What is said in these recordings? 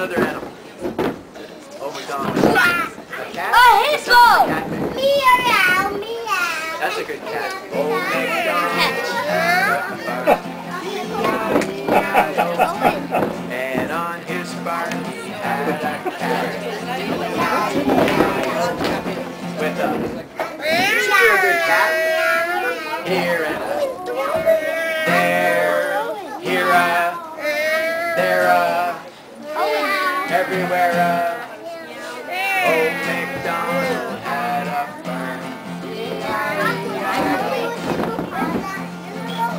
another animal. Oh my god. A cat? Oh, his ball! Meow, meow. That's a good cat. Oh my god. and on his barn he had a cat. With a... Is a good cat? Here and a... There. Here a... There a everywhere a. Old MacDonald had a farm.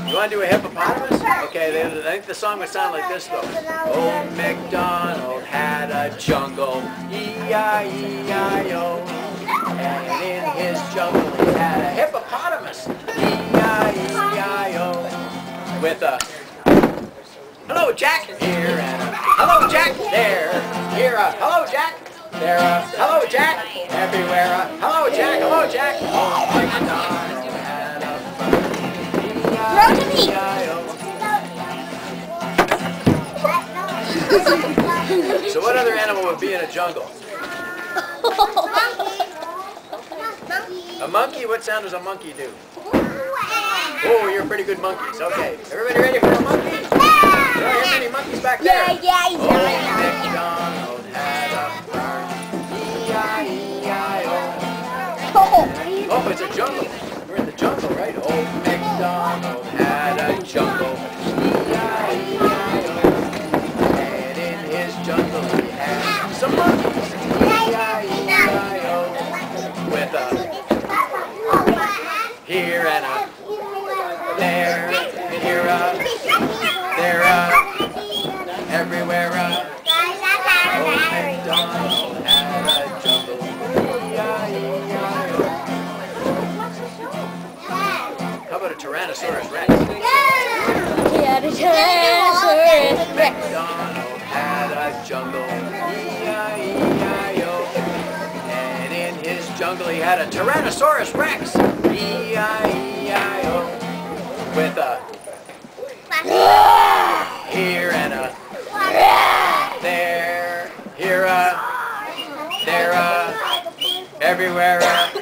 You want to do a hippopotamus? Okay, they, I think the song would sound like this though. Old MacDonald had a jungle, E-I-E-I-O. And in his jungle he had a hippopotamus, E-I-E-I-O. With a hello Jack here uh, hello Jack there. Here a hello Jack. There a hello Jack. Everywhere a hello Jack. Hello Jack. Had a. Throw to me. So what other animal would be in a jungle? A monkey? What sound does a monkey do? Oh, you're pretty good monkeys. Okay. Everybody ready for a monkey? There? Yeah, yeah, Old yeah. MacDonald had a farm. E-I-E-I-O. Oh, it's a jungle. We're in the jungle, right? Old MacDonald had a jungle. E-I-E-I-O. And in his jungle he had some monkeys. E-I-E-I-O. With a here and a there, here a Tyrannosaurus Rex? Yeah, the Tyrannosaurus Rex. MacDonald had a jungle. E-I-E-I-O. And in his jungle he had a Tyrannosaurus Rex. E-I-E-I-O. With a here and a there, here a, there a, everywhere a.